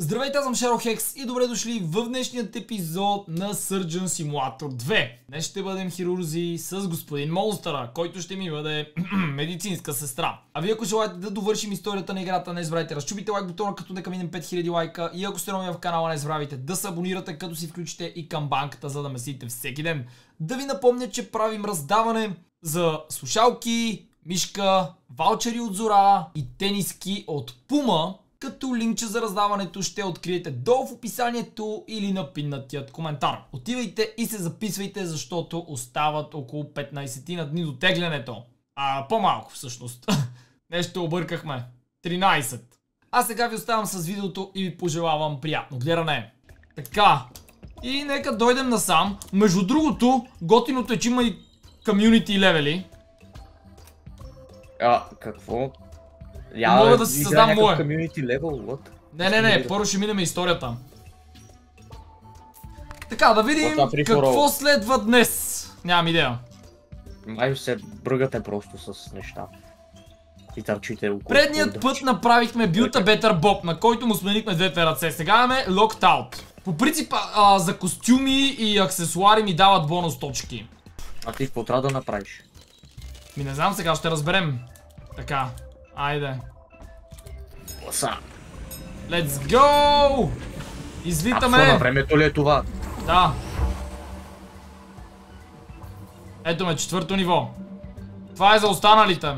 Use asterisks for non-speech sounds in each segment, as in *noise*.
Здравейте, аз съм Шаро Хекс и добре дошли в днешният епизод на Surgeon Simulator 2. Днес ще бъдем хирурзи с господин Монстъра, който ще ми бъде *clears throat* медицинска сестра. А вие ако желаете да довършим историята на играта, не забравяйте разчупите лайк бутона, като нека минем 5000 лайка и ако сте нови в канала, не забравяйте да се абонирате, като си включите и камбанката, за да месите всеки ден. Да ви напомня, че правим раздаване за слушалки, мишка, ваучери от Зора и тениски от Пума, като линкче за раздаването ще откриете долу в описанието или на пиннатият коментар. Отивайте и се записвайте, защото остават около 15 на дни до теглянето. А, по-малко всъщност. *laughs* Нещо объркахме. 13. А сега ви оставам с видеото и ви пожелавам приятно гледане. Така. И нека дойдем насам. Между другото, готиното е, че има и комьюнити левели. А, какво? Я, Мога да си създам мое. Community level, what? Не, не, не, първо ще минем историята. Така, да видим какво следва днес. Нямам идея. Май се бръгате просто с неща. И търчите около. Предният път направихме Build a Better Bob, на който му сменихме двете ръце. Сега имаме Locked Out. По принцип, а, за костюми и аксесуари ми дават бонус точки. А ти какво трябва да направиш? Ми не знам, сега ще разберем. Така, Айде. Оса. Let's go! Извитаме! А на времето ли е това? Да. Ето ме, четвърто ниво. Това е за останалите.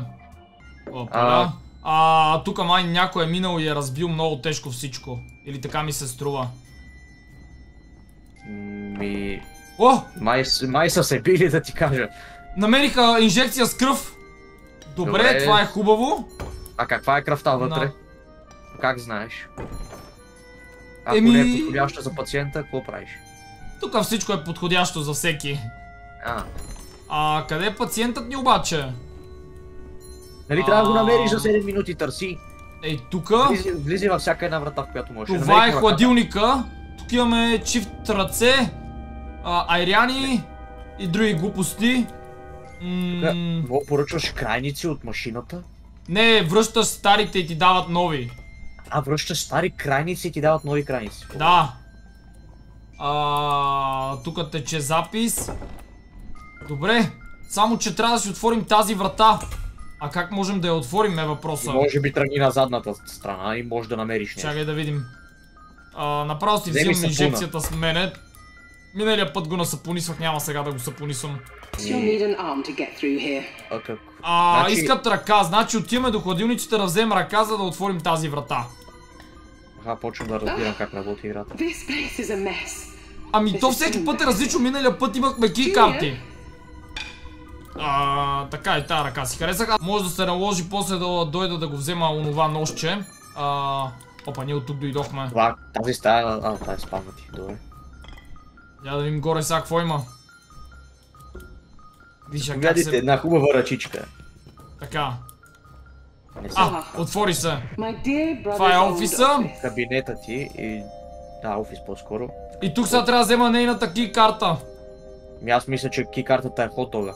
Опа, а... А, тук май някой е минал и е разбил много тежко всичко. Или така ми се струва. Ми... О! Май, май са се били да ти кажа. Намериха инжекция с кръв. Добре, Добре, това е хубаво. А каква е кръвта вътре? No. Как знаеш? Ако Еми... не е подходящо за пациента, какво правиш? Тук всичко е подходящо за всеки. А. А къде е пациентът ни обаче? Нали трябва да го намериш за 7 минути, търси. Ей, тука. Влизи, влизи във всяка една врата, в която можеш. Това е хладилника. Тук имаме чифт ръце, айряни и други глупости. Какво поръчваш крайници от машината? Не, връщаш старите и ти дават нови. А, връщаш стари крайници и ти дават нови крайници. Да. А, тук тече запис. Добре, само че трябва да си отворим тази врата. А как можем да я отворим е въпроса? Може би тръгни на задната страна и може да намериш нещо. Чакай да видим. А, направо си взимам инжекцията с мене. Миналия път го насапонисвах, няма сега да го сапонисвам. А, значи... искат ръка, значи отиваме до хладилниците да вземем ръка, за да отворим тази врата. Аха, почвам да разбирам как работи играта. Ами то всеки път е различно, миналия път имахме ки карти. А, така и тази ръка си харесах. Може да се наложи после да дойда да го взема онова нощче. А, опа, ние от тук дойдохме. Това, тази стая, а, тази спадна ти, добре. Я да видим горе сега какво има. Виж, как се... една хубава ръчичка. Така. А, отвори се. Това е офиса. Кабинета ти и... Да, офис по-скоро. И тук сега трябва да взема нейната ки карта. Ми аз мисля, че ки картата е хотога.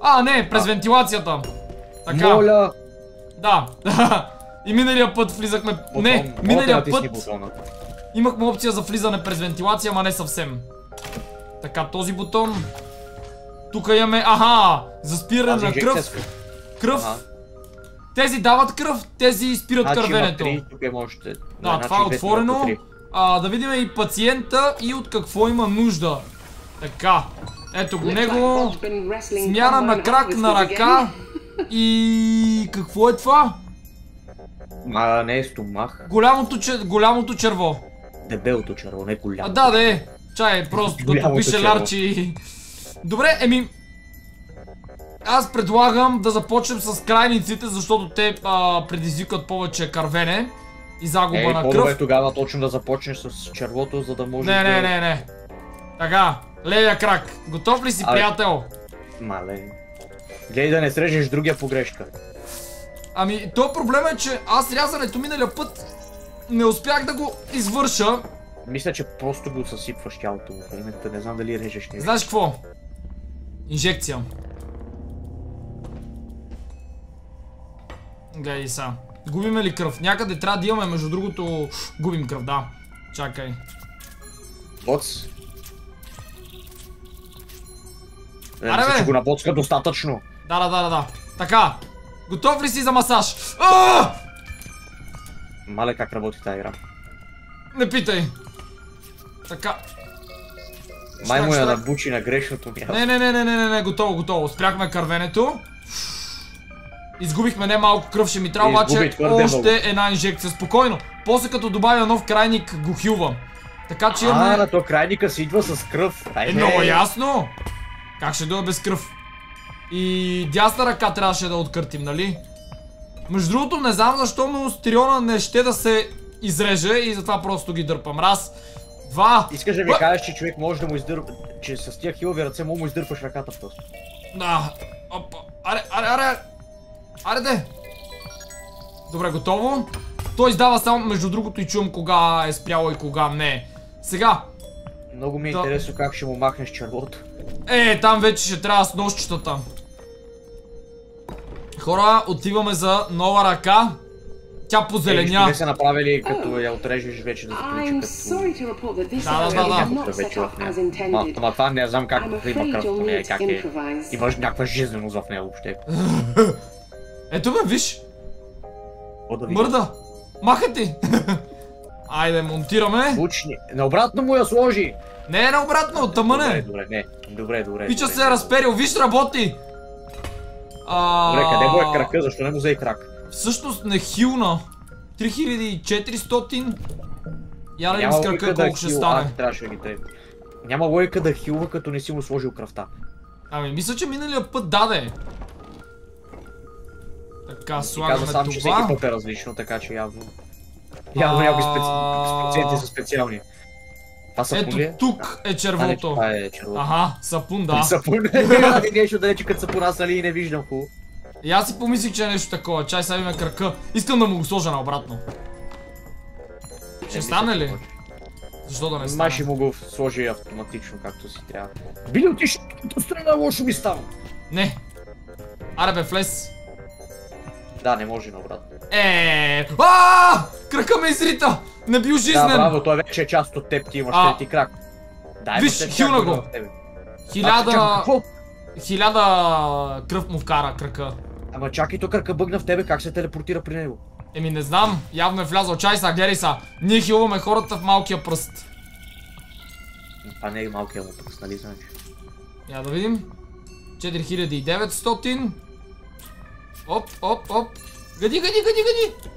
А, не, през вентилацията. Така. Моля. Да. *laughs* и миналия път влизахме... Не, миналия път... Имахме опция за влизане през вентилация, ама не съвсем. Така, този бутон. Тук имаме, аха, за спиране на кръв. Кръв. Тези дават кръв, тези спират значи кървенето. тук е можете. Да, значи това е отворено. А, да видим и пациента и от какво има нужда. Така. Ето го него. Смяна на крак, на ръка. И какво е това? Ма не е стомах. Голямото, голямото черво. Дебелото черво, не голямо. А да, да е. Чай, просто като пише Ларчи. Добре, еми... Аз предлагам да започнем с крайниците, защото те а, предизвикат повече кървене и загуба Ей, на кръв. Е тогава точно да започнеш с червото, за да може Не, не, не, не. Така, левия крак. Готов ли си, а, приятел? Мале. Гледай да не срежеш другия погрешка. Ами, то проблем е, че аз рязането миналия път не успях да го извърша. Мисля, че просто го съсипваш тялото в момента. Не знам дали режеш нещо. Знаеш какво? Инжекция. Гледай са. Губиме ли кръв? Някъде трябва да имаме, между другото, губим кръв, да. Чакай. Боц. Аре, мисля, бе! че го набоцка достатъчно. Да, да, да, да, да. Така. Готов ли си за масаж? А! Мале как работи тази игра. Не питай. Така. Май му я набучи на грешното място. Не, не, не, не, не, не, не, готово, готово. Спряхме кървенето. Изгубихме не малко кръв, ще ми трябва обаче твърде още една инжекция. Спокойно. После като добавя нов крайник, го хилвам. Така че А, имаме... на то крайника си идва с кръв. Е, много ясно. Как ще дойде без кръв? И дясна ръка трябваше да откъртим, нали? Между другото, не знам защо, но Стириона не ще да се изреже и затова просто ги дърпам. Раз, два, Искаш да ми кажеш, че човек може да му издърпа, че с тия хилови ръце му му издърпаш ръката просто. Да. Опа. Аре, аре, аре. Аре, де. Добре, готово. Той издава само, между другото, и чувам кога е спряло и кога не. Сега. Много ми е Да. интересно как ще му махнеш червото. Е, там вече ще трябва с нощчетата. Хора, отиваме за нова ръка. Тя Е, позеленя. не са направили като я отрежеш вече да I'm като... нея. as Ма, intended. ама това не знам как да има кръв you'll нея, как е... Имаш някаква жизненост в нея въобще. *laughs* Ето ме, виж. Да? Мърда. Маха ти. *laughs* Айде, монтираме. Учни. Наобратно му я сложи! Не е наобратно, тъмън Добре, е. добре, не. Добре, добре. Пича се е разперил, виж работи. А... Добре, къде му е крака? Защо не му взе и крак? Всъщност не хилна. 3400. Я да с крака да колко ще хил- стане. А, трябваше да ги трябва. Няма логика да хилва, като не си му сложил кръвта. Ами, мисля, че миналия път даде. Така, Ти каза слагаме сам, че всеки това. път е различно, така че явно... Явно някои специ... са специални. Това са Ето ли? тук е А, не, червото. Това е червото. Аха, сапун, да. *laughs* Сапун. *laughs* Ради нещо далече като сапун, аз али не виждам хубаво. И аз си помислих, че е нещо такова. Чай сега има крака. Искам да му го сложа наобратно. Ще стане ли? Защо да не Май ще стане? му го сложи автоматично, както си трябва. Били отиш, като страна лошо ми става. Не. Аре бе, влез. Да, не може наобратно. Е, а, крака ме изрита. Не бил Да, жизнен. браво, той вече е част от теб, ти имаш А. трети крак. Дай Виж, хилна го. Хиляда, какво? хиляда кръв му вкара крака. Ама чакай, то кръка бъгна в тебе, как се телепортира при него? Еми не знам, явно е влязъл. Чай са, гледай са. Ние хилваме хората в малкия пръст. Това не е малкия му пръст, нали знаеш? Я да видим. 4900. Оп, оп, оп. Гади, гади, гади, гади.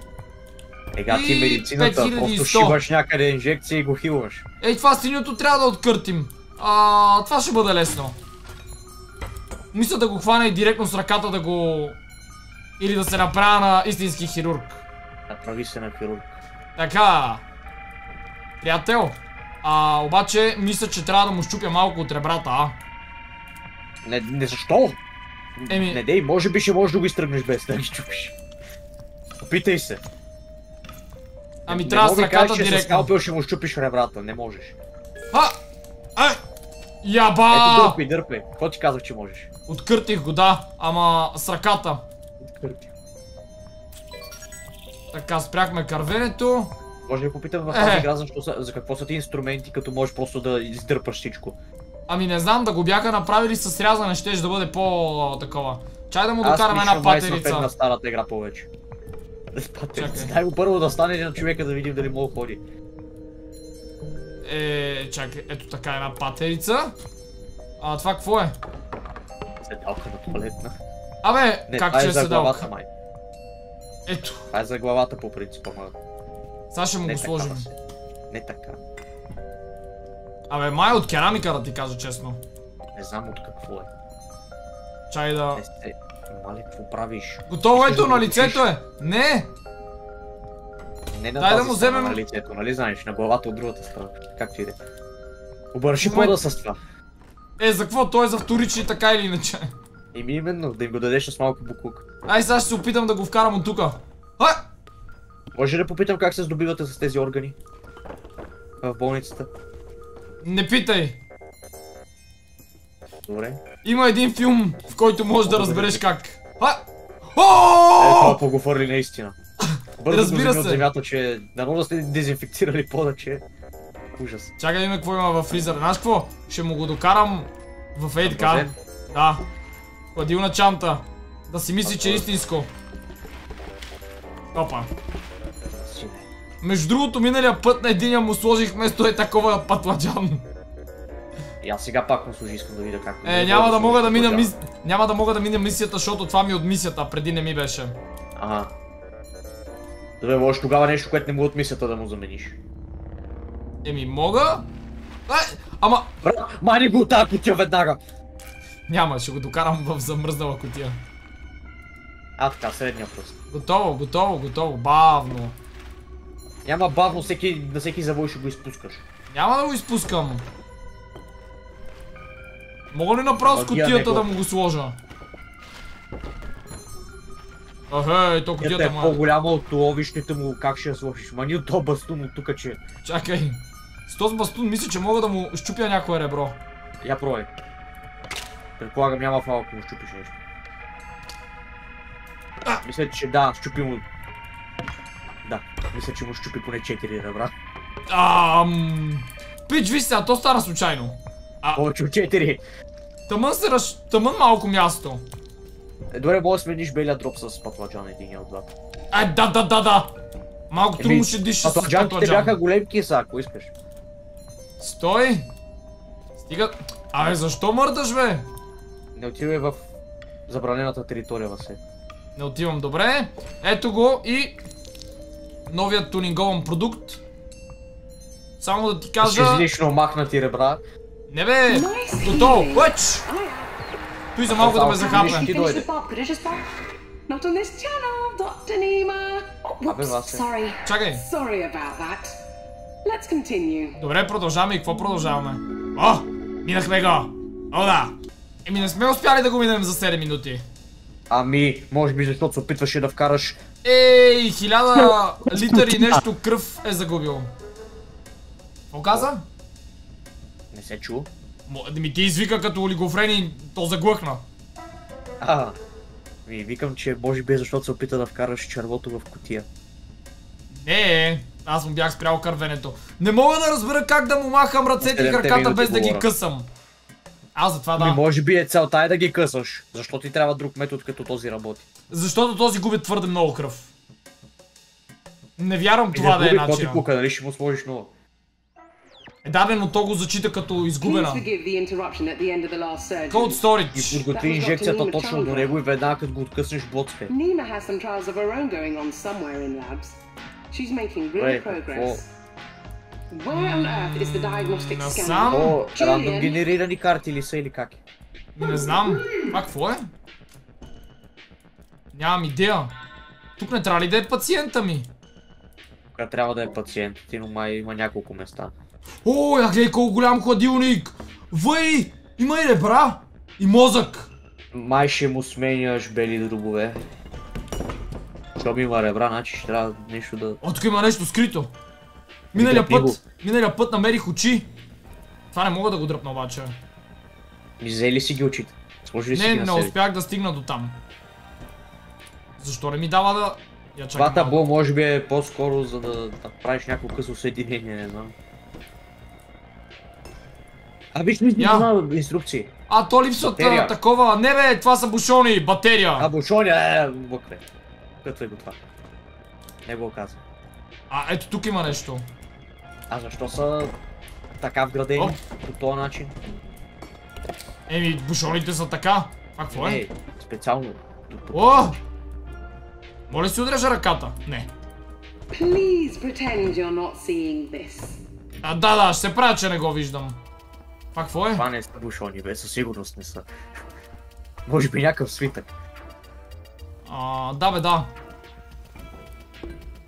Ега ти И медицината, 5100. просто шиваш някъде инжекция и го хилваш. Ей, това синьото трябва да откъртим. А, това ще бъде лесно. Мисля да го хвана и директно с ръката да го... Или да се направя на истински хирург. Направи се на хирург. Така. Приятел. А, обаче, мисля, че трябва да му щупя малко от ребрата, а? Не, не защо? Еми- Не дей, може би ще можеш да го изтръгнеш без да ги чупиш. Опитай се. Ами Не трябва с ръката директно. скалпел ще му щупиш ребрата, не можеш. А! Ай! Яба! Ето дърпай, дърпай. Какво ти казах, че можеш? Откъртих го, да. Ама с ръката. Откърти. Така, спряхме кървенето. Може да попитам в Е. тази игра за какво са ти инструменти, като можеш просто да издърпаш всичко. Ами не знам, да го бяха направили с срязане, ще да бъде по-такова. Чай да му Аз докараме една май съм фен на патерица. старата игра повече. Чакай. Дай го първо да стане на човека да видим дали мога да ходи. Е, чакай, ето така една патерица. А това какво е? Седалка на туалетна. Абе, Не, как че е е главата седалка? Ето, Това е за главата по принцип, ама сега ще му не го сложим. Не така. Абе, май от керамика да ти кажа честно. Не знам от какво е. Чай да... Не се... Мале, какво правиш? Готово ето, на лицето е! Не! Не на Дай да тази му вземем- на лицето, нали знаеш? На главата от другата страна. Както и да е. Обърши Момент. пода с това. Е, за какво? Той е за вторични така или иначе. Ими именно, да им го дадеш с малко буклук. Ай, сега ще се опитам да го вкарам от тука. А! Може ли да попитам как се здобивате с тези органи? В болницата. Не питай! Добре. Има един филм, в който можеш да разбереш как. А! Е, О! това по го фърли наистина. Бързо Разбира вземи от се. земята, че нарочно сте дезинфектирали пода, че... Ужас. Чакай да видим какво има във фризера. Знаеш какво? Ще му го докарам в ей така. Базен? Да. Хладилна чанта. Да си мисли, че е истинско. Опа. Между другото, миналия път на единия му сложих вместо е такова патладжан. И аз сега пак му служи, искам да видя как... Е, няма да мога да мина мис... мис... Няма да мога да мина мисията, защото това ми е от мисията, а преди не ми беше. Ага. Добре, можеш тогава нещо, което не му е от мисията да му замениш. Еми, мога? Е, ама... Брат, мани го от тази кутия веднага! Няма, ще го докарам в замръзнала котия. А, така, средния пръст. Готово, готово, готово, бавно. Няма бавно, всеки, на всеки завой ще го изпускаш. Няма да го изпускам. Мога ли направо с котията да му го сложа? Ахей, то котията е по-голяма от ловището му, как ще я сложиш? Мани от то бастун от тук, че... Чакай. С този бастун мисля, че мога да му щупя някое ребро. Я пробвай. Предполагам няма фал, ако му щупиш нещо. А! Мисля, че да, щупи му... Да, мисля, че му щупи поне 4 ребра. Ам... Пич, виж сега, то стана случайно. Повече от 4. Тъмън се раз... Тъмън малко място. Е, добре, може да смениш белия дроп с патладжан един от двата. Е, да, да, да, да. Малко Еми, трудно ще диша с Патладжанките патладжан. бяха големки са, ако искаш. Стой. Стига... Абе, защо мърдаш, бе? Не отивай в забранената територия, Васе. Не отивам добре. Ето го и новият тунингован продукт. Само да ти кажа... излишно махнати ребра. Не бе! Готово! Пъч! Той за малко да ме захапне. Ти дойде. Not on this channel, Dr. Nima. Абе, whoops, Васе. sorry. Чакай. Sorry about that. Let's continue. Добре, продължаваме и какво продължаваме? О! Минахме го! О, да! Еми не сме успяли да го минем за 7 минути. Ами, може би защото се опитваше да вкараш Ей, хиляда литъри нещо кръв е загубил. Какво каза? Не се чу. Да Ми ти извика като олигофрени, то заглъхна. А, ми викам, че може би е защото се опита да вкараш червото в котия. Не, аз му бях спрял кървенето. Не мога да разбера как да му махам ръцете и краката без да ги късам. Аз затова Ами да. може би е целта е да ги късаш. Защо ти трябва друг метод като този работи? Защото този губи твърде много кръв. Не вярвам И това да е губи, какво ти начинът. пука, дали ще му сложиш нова? Е, да, бе, но то го зачита като изгубена. Cold И storage. подготви инжекцията точно до него и веднага като го откъснеш блоцпе. Nima has some trials of her own going on somewhere in labs. She's making real progress. Where on earth is the diagnostic Насам? scanner? О, рандом генерирани карти ли са или как е? Не знам. Това какво е? Нямам идея. Тук не трябва ли да е пациента ми? Тук трябва да е пациент, ти но май има няколко места. О, я гледай колко голям хладилник! Въй! Има и ребра! И мозък! Май ще му сменяш бели дробове. Щом има ребра, значи ще трябва нещо да... О, тук има нещо скрито. Миналия път, миналия път намерих очи. Това не мога да го дръпна обаче. Ми взели си ги очите. Сложи ли си Не, ги не себе? успях да стигна до там. Защо не ми дава да... Я Това табло може би е по-скоро за да, да правиш някакво късо съединение, не знам. А виж ли Я. на инструкции? А, то липсват Батерия. а, такова. Не бе, това са бушони, батерия. А, бушоня, е, бъкре. Кътвай го това. Не го казвам. А, ето тук има нещо. А защо са така вградени Оп. по този начин? Еми, бушоните са така. Това какво е? Не, специално. О! Моля си отрежа ръката? Не. please pretend you're not seeing this. А, да, да, ще се правя, че не го виждам. Това какво е? Това не са бушони, бе, със сигурност не са. Може би някакъв свитък. А, да бе, да.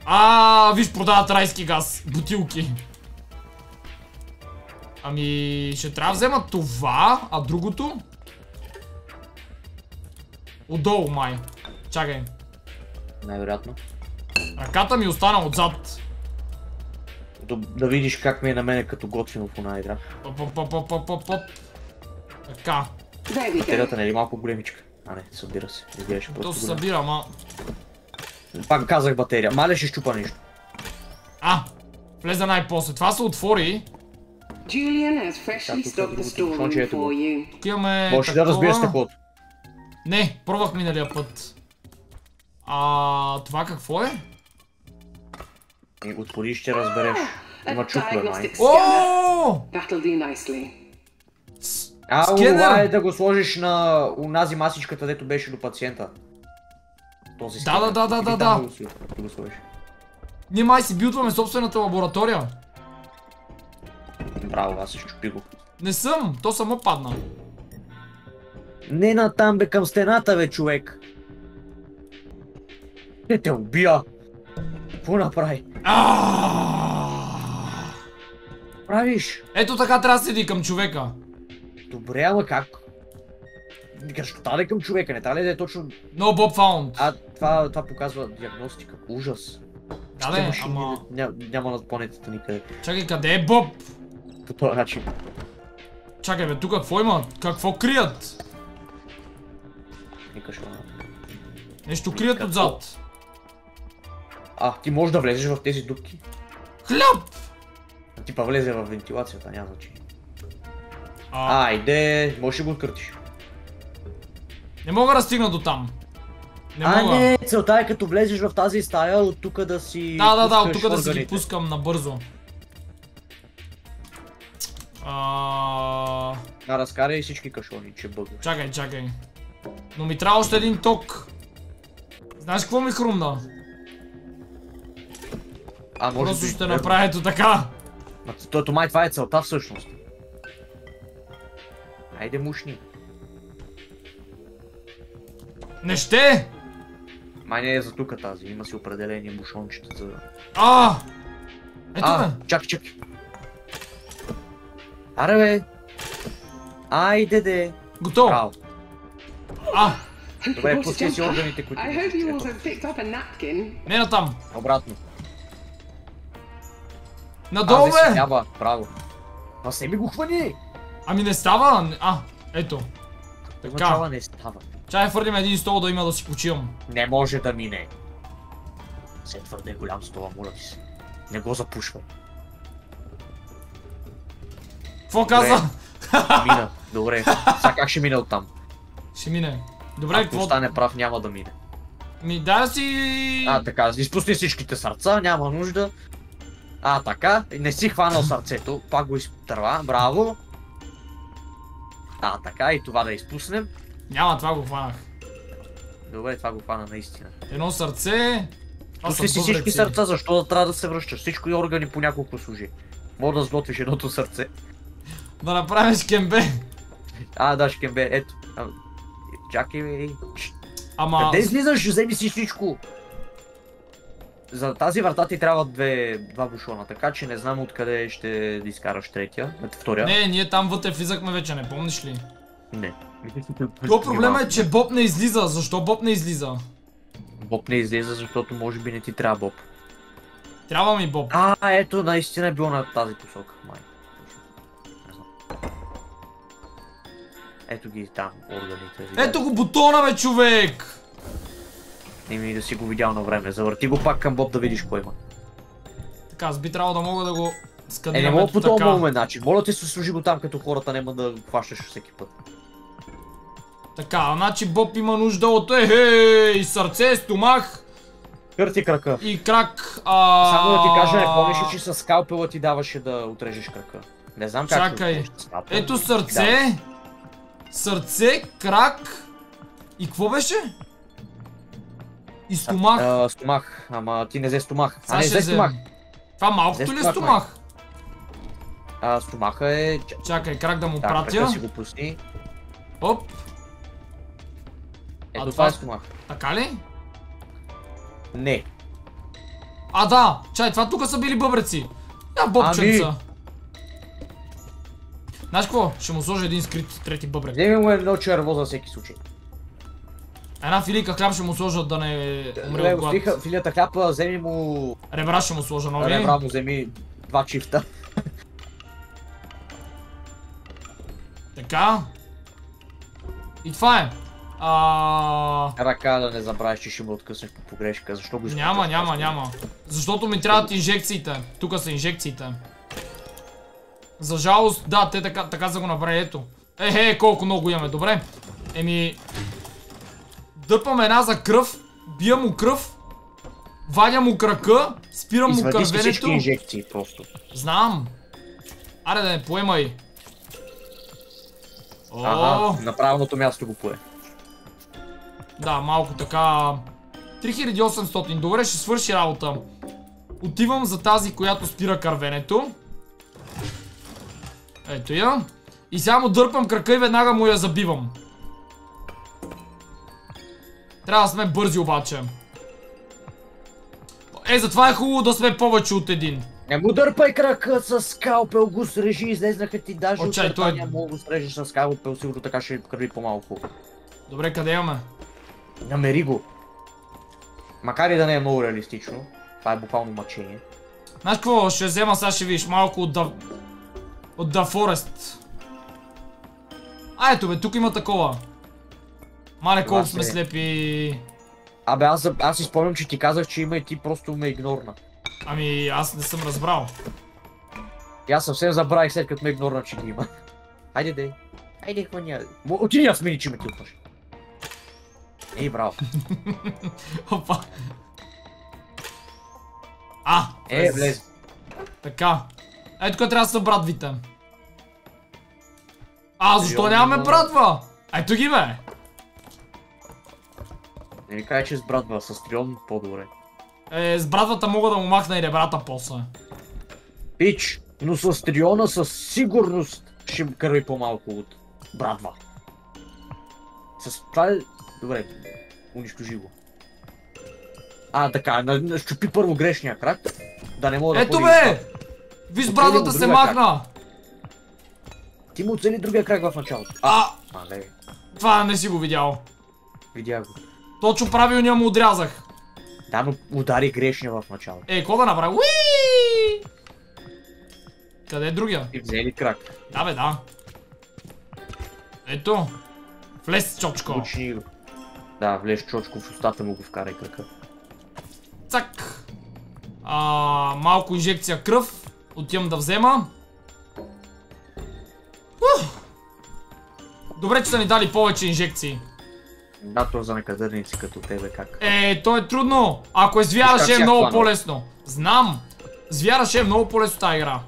А, виж, продават райски газ. Бутилки. Ами, ще трябва да взема това, а другото? Отдолу, май. Чакай. Най-вероятно. Ръката ми остана отзад. Да, да видиш как ми е на мене като готвено в една игра. Така. Батерията не е ли малко големичка? А не, събира се. Изглеждаше То просто се голям. събира, ама... Пак казах батерия. Маля ще щупа нещо. А! Влезе най-после. Това се отвори. Julian has freshly stocked the storeroom for you. Тук имаме Може да разбиеш такова. стъклото. Не, пробвах миналия път. А, това какво е? И отвори ще разбереш. A Има чукове, май. diagnostic scanner. О! That'll do nicely. А, Скенер! това е да го сложиш на унази масичката, дето беше до пациента. Този Да, скенер. да, да, да, да, да го сложиш. Ние май си билдваме собствената лаборатория. Браво, аз се щупи го. Не съм, то само падна. Не на там бе, към стената бе, човек. Не те убия. Какво направи? Правиш? Ето така трябва да седи към човека. Добре, ама как? Викаш, да е към човека, не трябва ли да е точно... No Bob found. А, това, това показва диагностика. Ужас. Да, машини ама... ня, няма на планетата никъде. Чакай, къде е Боб? По този начин. Чакай бе, тук какво има? Какво крият? Викаш, ама... Нещо крият отзад. А, ти можеш да влезеш в тези дупки. Хляб! А ти па влезе в вентилацията, няма значение. А, Айде, можеш да го откъртиш. не мога да стигна до там. Не а, мога. не, целта е като влезеш в тази стая, от тук да си... Да, да, да, от тук да си ги пускам набързо. А... А, разкарай всички кашони, че бъга. Чакай, чакай. Но ми трябва още един ток. Знаеш какво ми хрумна? А, може Просто би... ще направя ето така. То, то май това е целта всъщност. Айде мушни. Не ще! Май не е за тук тази, има си определени бушончета за... А! Ето а, бе. чакай, чакай. Аре бе. Айде де. Готово. Браво. А! Добре, пускай си органите, които... I hope you Ето, also picked up a napkin. Не на там. обратно. Надолу бе! Няма, браво. А се ми го хвани! Ами не става. А, ето. Така. Не става. Чай хвърлим един стол да има да си почивам. Не може да мине. Се твърде голям стола, моля ти се. Не го запушвай. Какво каза? Мина. Добре. Сега как ще мине оттам? Ще мине. Добре, Ако какво? остане прав, няма да мине. Ми да си... А, така, изпусни всичките сърца, няма нужда. А, така, не си хванал сърцето, пак го изтърва, браво. А, така, и това да изпуснем. Няма, това го хванах. Добре, това го хвана наистина. Едно сърце. Пусни са си всички сърца, защо да трябва да се връщаш? Всичко и органи по няколко служи. Мога да сготвиш едното сърце. Да направиш кембе. А, да, шкембе, ето. Чакай, ей. Ама... Къде излизаш? Вземи си всичко. За тази врата ти трябва две, два бушона, така че не знам откъде ще изкараш третия, ето втория. Не, ние там вътре влизахме вече, не помниш ли? Не. То проблема е, че Боб не излиза. Защо Боб не излиза? Боб не излиза, защото може би не ти трябва Боб. Трябва ми Боб. А, ето, наистина е било на тази посока, май. Ето ги там, органите. Ето го бутона, бе, човек! Не ми да си го видял на време. Завърти го пак към Боб да видиш кой има. Така, аз би трябвало да мога да го Е, сканирам не мога по този момент, значи. Моля ти се служи го там, като хората няма да го хващаш всеки път. Така, значи Боб има нужда от ехей, сърце, стомах Кърти крака. и крак. А... Само да ти кажа, не помниш че с скалпела ти даваше да отрежеш крака. Не знам как. Чакай. скалпел. Ето сърце, сърце, крак и какво беше? И стомах. А, стомах, ама ти не взе стомах. А не взе стомах. Това малкото ли е стомах? А, стомаха е... Чакай, крак да му Да, пратя. си го пусни. Оп, Ето А това е това- стомах. така ли? Не. А да, чай, това тук са били бъбреци. Я бобченца. Ами. Знаеш какво? Ще му сложа един скрит трети бъбрек. Вземи му едно черво за всеки случай. Една филийка хляб ще му сложа да не умре Добре, от глад. филията хляпа, вземи му... Ребра ще му сложа нови. Ребра му вземи два чифта. Така. И това е. А... Ръка да не забравиш, че ще ме откъснеш по погрешка. Защо го изключваш? Няма, няма, няма. Защото ми трябват инжекциите. Тук са инжекциите. За жалост, да, те така, така са го направили. Ето. Ехе, колко много имаме, добре. Еми... Дърпам една за кръв, бия му кръв, вадя му крака, спирам му Извади си всички кървенето. инжекции просто. Знам. Аре да не поемай. О, Ага, на правилното място го пое. да, малко така. 3800, добре, ще свърши работа. Отивам за тази, която спира кървенето. Ето я. И сега му дърпам крака и веднага му я забивам. Трябва да сме бързи обаче. Е, затова е хубаво да сме повече от един. Не му дърпай крака с скалпел, го срежи, излезнаха ти даже О, от той няма го срежеш с скалпел, сигурно така ще кърви по-малко. Добре, къде имаме? Намери го. Макар и да не е много реалистично, това е буквално мъчение. Знаеш какво ще взема, сега ще видиш малко от да... От The Forest. А ето бе, тук има такова. Мале колко сме се. слепи. Абе, аз, аз си спомням, че ти казах, че има и ти просто ме игнорна. Ами аз не съм разбрал. И аз съвсем забравих след като ме игнорна, че ги има. Хайде дей. Хайде. Мо- Отиди да смени, че ме тилпаш. Ей, браво. *laughs* Опа. А, Е, влез. Така. Ето къде трябва да са братвите. А, защо нямаме братва? Ето ги бе. Не ми кажа, че с братва, с трион по-добре. Е, с братвата мога да му махна и ребрата после. Пич, но с триона със сигурност ще кърви по-малко от братва. С това е... Добре, унищожи го. А, така, на, на, щупи първо грешния крак. Да не мога да Ето бе! Оцели братвата го се махна. Ти му оцели другия крак в началото. А, Мале, това не си го видял. видя го. Точно правилния му отрязах. Да, но удари грешния в началото. Е, какво да направя? Уи! Къде е другия? И взели крак. Да бе, да. Ето. Влез, чочко. Учни го. Да, влез чочко в устата му го вкарай крака. Цак. А, малко инжекция кръв. Отивам да взема. Ух. Добре, че са ни дали повече инжекции. Да, то за некадърници като тебе как. Е, то е трудно. Ако е ще е си много по-лесно. Знам. С вяра ще е много по-лесно тази игра.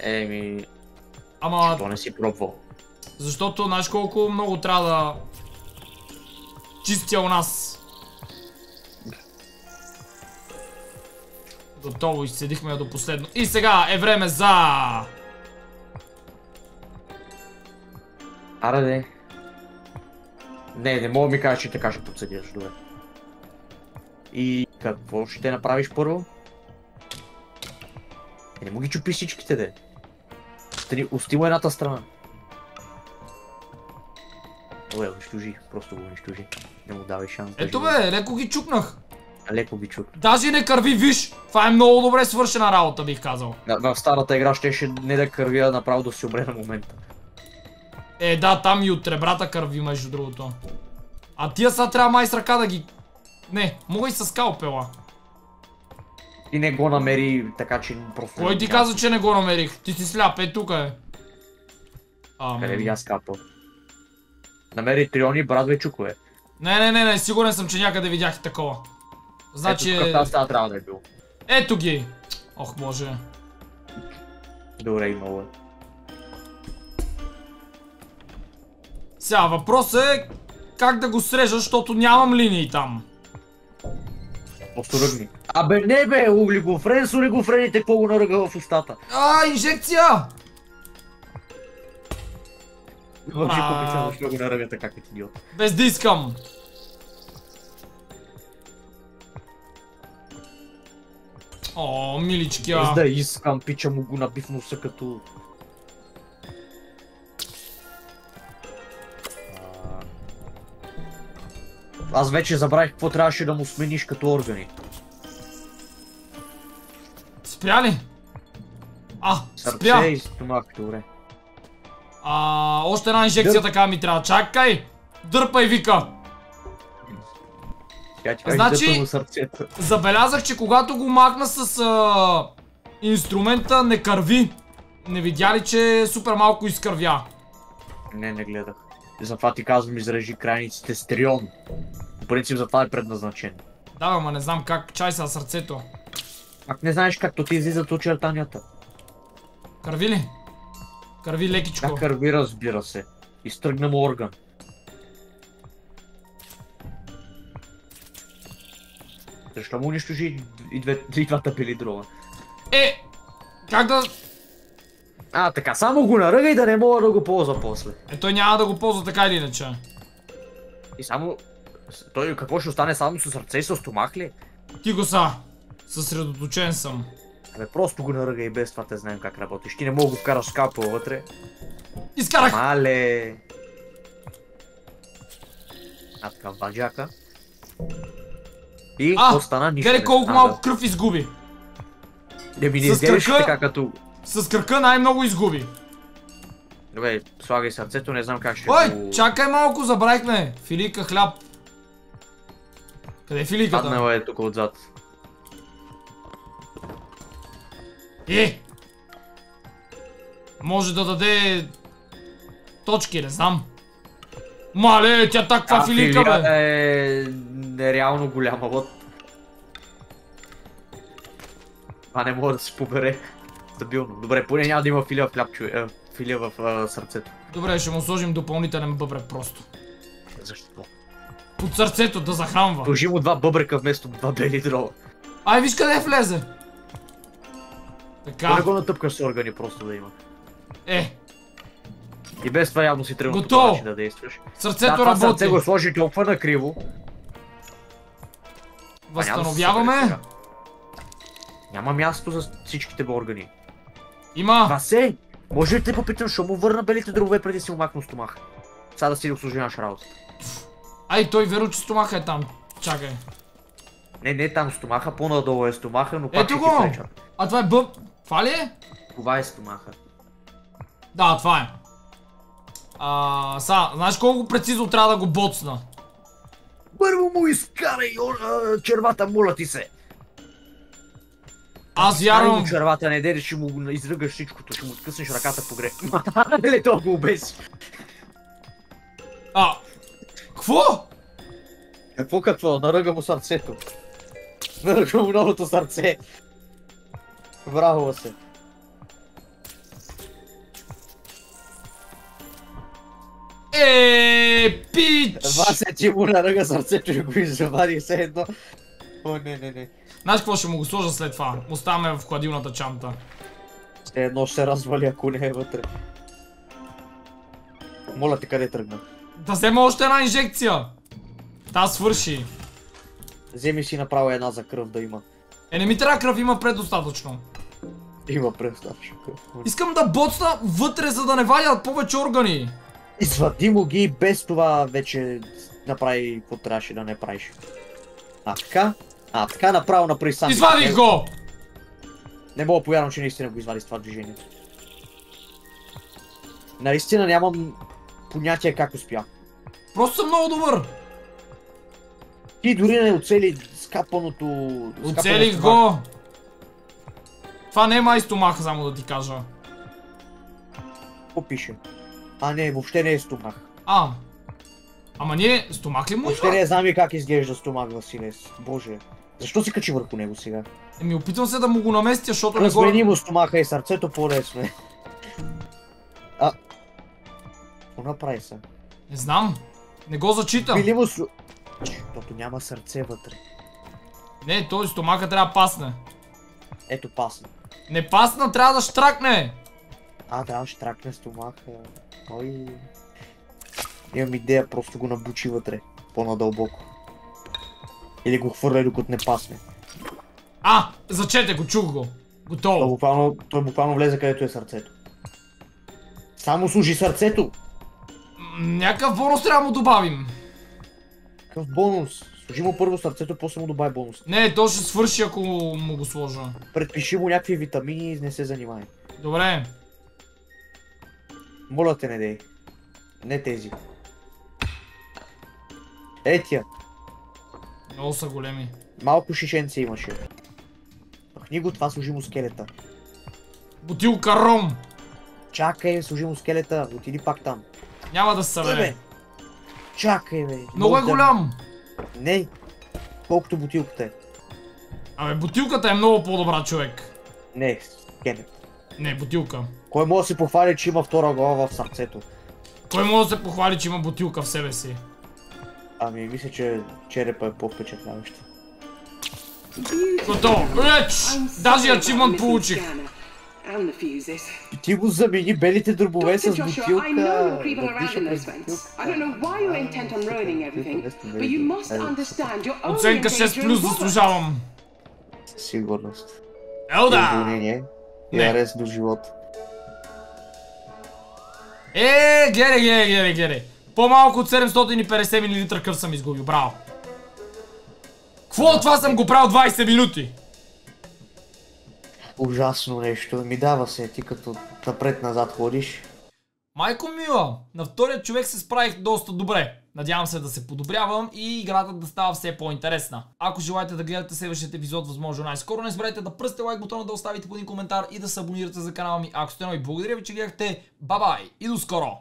Еми, Ама, то не си пробвал. защото знаеш колко много трябва да чистя у нас. Готово, изседихме до последно. И сега е време за... Аре, не. Не, мога да ми кажеш, че така ще подсъдиш, добре. И какво ще направиш първо? Е, не му ги чупи всичките, де. Остани, ости му едната страна. Добре, унищожи, просто го унищожи. Не му давай шанс. Ето бе, леко ги чукнах. Леко ги чук. Даже не кърви, виж! Това е много добре свършена работа, бих казал. В старата игра щеше не да кърви, а направо да си умре на момента. Е, да, там и от ребрата кърви, между другото. А тия сега трябва май с ръка да ги... Не, мога и с скалпела. И не го намери, така че просто... Кой ти каза, че не го намерих? Ти си сляп, е тук е. Ам... Къде видя скапа? Намери триони, брадве чукове. Не, не, не, не, сигурен съм, че някъде видях и такова. Значи... Ето тук тази трябва да е бил. Ето ги! Ох, боже. Добре, имало е. Сега въпросът е как да го срежа, защото нямам линии там. Просто ръгни. Абе не бе, олигофрен с олигофрените, какво го наръга в устата? А, инжекция! Мълчи А. помица, защо го наръга така като идиот. Без да искам. О, миличкия. Без да искам, пича му го наби в носа като... Аз вече забравих какво трябваше да му смениш като органи. Спря ли? А, Сърце спря. и стомах, добре. А, още една инжекция Дър- така ми трябва. Чакай! Дърпай, вика! Тя ти каже, Значи-. Забелязах, че когато го махна с а, инструмента не кърви. Не видя ли, че супер малко изкървя? Не, не гледах. Затова ти казвам, изрежи крайниците с трион. По принцип, затова е предназначен. Да, ама не знам как чай са сърцето. Пак не знаеш как то ти излизат очертанията. Кърви ли? Кърви лекичко. Как кърви, разбира се. Изтръгна му орган. Защо му унищожи и, и, две, и двата? Е! Как да... А, така, само го наръга и да не мога да го ползва после. Е, той няма да го ползва така или иначе. И само... Той какво ще остане само с сърце и с стомах ли? Ти го са. Съсредоточен съм. Абе, просто го наръга и без това те знаем как работиш. Ти не мога да го вкараш скалпа вътре. Изкарах! Мале! А така, баджака. И А, какво стана? Нищо Гледай колко малко кръв изгуби. Не ми не изглеждаш така като... С кръка най-много изгуби. Добре, слагай сърцето, не знам как ще Ой, го... чакай малко, забравихме. Филика хляб. Къде е филиката? Паднала е тук отзад. Е! Може да даде... Точки, не знам. Мале, тя таква А, филика, бе. е нереално голяма, вот. Това не мога да се побере. Стабилно. Добре, поне няма да има филия в хляб, човек. е, Филия в а, сърцето. Добре, ще му сложим допълнителен бъбрек просто. Защо? Под сърцето да захранва. Дължи му два бъбрека вместо два бели дрова. Ай, виж къде влезе. Да. Така, не го натъпкаш с органи просто да има. е, И без това явно си тръгнал по Готово. да действаш. Да, сърцето това работи. сърце го сложи толкова накриво. да Възстановяваме. Няма място за всичките органи. Има. Васе, може ли те попитам, защо му върна белите дробове преди да си му махна стомах? Сега да си осложняваш работа. Ай, той веро, че стомаха е там. Чакай. Не, не там стомаха, по-надолу е стомаха, но пак Ето ще го! ти. А това е бъб... Това ли е? Това е стомаха. Да, това е. А, са, знаеш колко прецизно трябва да го боцна? Първо му изкарай червата, моля ти се. Аз вярвам... червата, не дей, ще му изръгаш всичкото, ще му откъснеш ръката по гре. Ле, то го обеси. А, какво? Какво какво? Наръга му сърцето. Наръга му новото сърце. Браво се. Е, пич! Вася ти му наръга сърцето и го извади все едно. О, не, не, не. Знаеш какво ще му го сложа след това? Оставяме в хладилната чанта. Все едно ще развали, ако не е вътре. Моля те, къде тръгна? Да взема още една инжекция! Та свърши. Вземи си направо една за кръв да има. Е, не ми трябва кръв, има предостатъчно. Има престатъчно кръв. Искам да боцна вътре, за да не вадят повече органи. Извади му ги без това вече направи какво трябваше да не правиш. А така? А така направо направи сам. Извадих го! Не мога повярвам, че наистина го извади с това движение. Наистина нямам понятие как успя. Просто съм много добър. Ти дори не оцели скапаното... Оцелих го. Това не е май стомаха, само да ти кажа. Какво пише? А не, въобще не е стомах. А. Ама ние, стомах ли му Въобще не знам и как изглежда стомах Василес. Боже. Защо си качи върху него сега? Еми, опитвам се да му го наместя, защото не Размени го... му стомаха и сърцето по-лесно е. А... Какво направи се? Не знам. Не го зачитам. Били му с... Защото няма сърце вътре. Не, той стомаха трябва да пасне. Ето пасна. Не пасна, трябва да штракне. А, да, ще тракне стомаха. Ой. Имам идея, просто го набучи вътре. По-надълбоко. Или го хвърля докато не пасне. А, зачете го, чух го. Той Готово. буквално, той буквално влезе където е сърцето. Само служи сърцето! Някакъв бонус трябва да му добавим. Какъв бонус? Служи му първо сърцето, после му добавя бонус. Не, то ще свърши, ако му го сложа. Предпиши му някакви витамини и не се занимай. Добре. Моля те, не дей. Не тези. Е тия. Много са големи. Малко шишенце имаше. Пъхни го, това служи му скелета. Бутилка ром. Чакай, служи му скелета, отиди пак там. Няма да се Е, бе. събере. Чакай, бе. Много е голям. Не, колкото бутилката е. Абе, бутилката е много по-добра, човек. Не, скелет. Не, бутилка. Кой може да се похвали, че има втора глава в сърцето? Кой може да се похвали, че има бутилка в себе си? Ами, мисля, че черепа е по-впечатляваща. Готово. Реч! I'm Даже missing получих. Ти го замени белите дробове с бутилка. Оценка danger 6 плюс заслужавам. Със сигурност. Ел И да! Уволнение. И Не. арест до живота. Е, гере, гере, гере, гере. По-малко от 750 мл кръв съм изгубил. Браво. Какво от това съм го правил 20 минути? Ужасно нещо. Ми дава се, ти като напред-назад ходиш. Майко мила, на втория човек се справих доста добре. Надявам се да се подобрявам и играта да става все по-интересна. Ако желаете да гледате следващия епизод възможно най-скоро, не забравяйте да пръсте лайк бутона, да оставите по един коментар и да се абонирате за канала ми, ако сте нови. Благодаря ви, че гледахте. Бабай и до скоро!